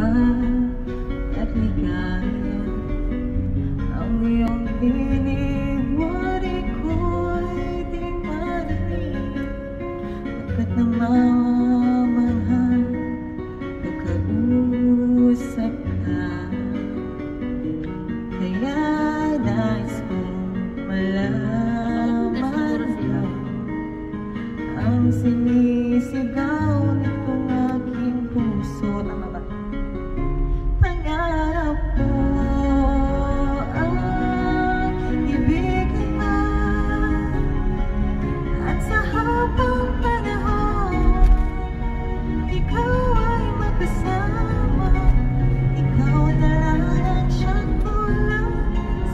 pa at ligaya. Ang iyong dinig ngunit ko'y di marinig. Pagkat namamangha nakausap ka. Kaya nais kong malaman ang sinisigaw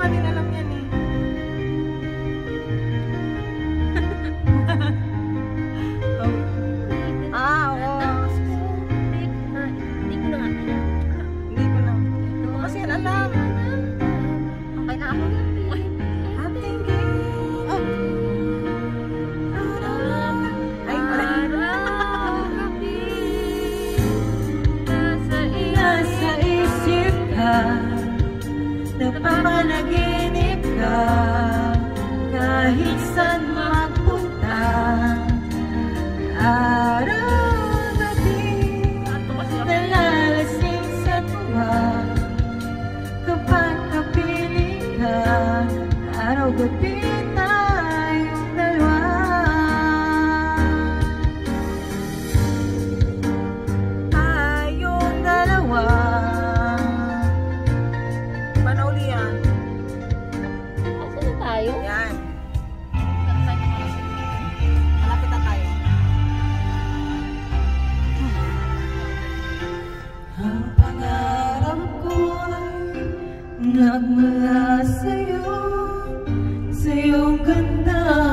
nga din alam yan eh. Ah, Hindi ko na Hindi ko na. Kasi alam. panaginip ka kahit saan magpunta araw tayo? Yan. Malapit na tayo. Ang pangarap ko nagmula sa'yo, sa'yong ganda.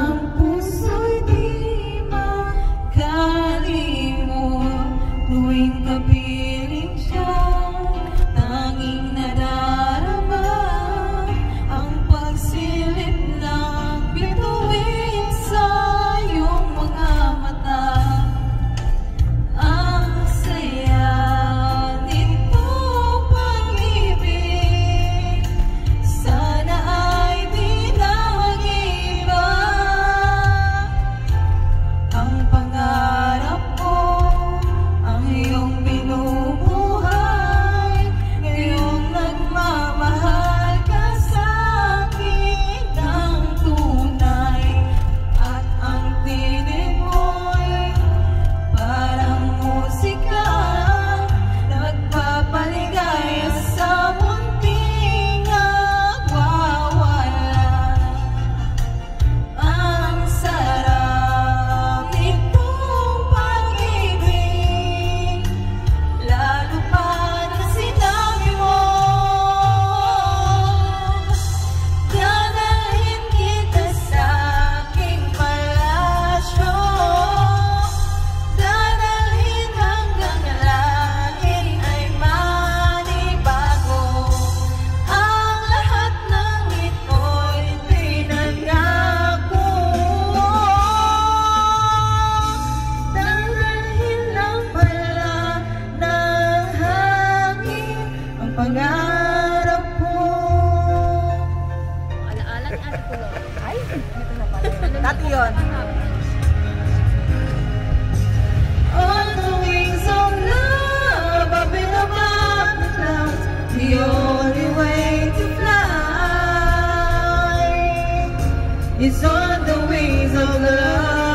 on the